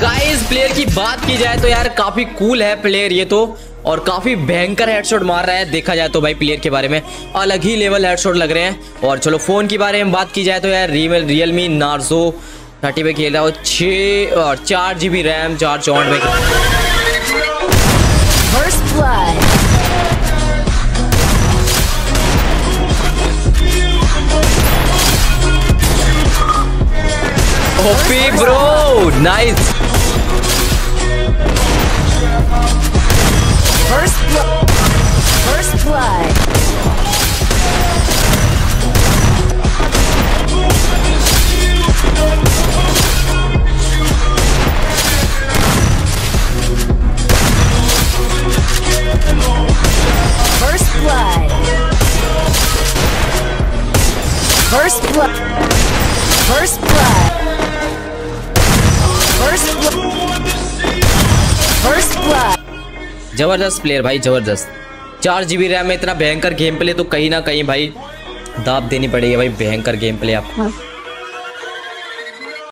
Guys player की बात की जाए तो यार काफ़ी कूल है प्लेयर ये तो और काफ़ी भयंकर हेडशॉट मार रहा है। देखा जाए तो भाई प्लेयर के बारे में अलग ही लेवल हेडशॉट लग रहे हैं। और चलो फ़ोन के बारे में बात की जाए तो यार रियल रियलमी नार्जो थर्टी पे खेल रहा है और छः और चार जी बी रैम चार चौंठ में Hoppy, bro! Nice! First blood! First blood! First blood! First blood! First blood! ज़बरदस्त प्लेयर भाई ज़बरदस्त। चार जी बी रैम में इतना भयंकर गेम प्ले तो कहीं ना कहीं भाई दाब देनी पड़ेगी भाई भयंकर गेम प्ले आपको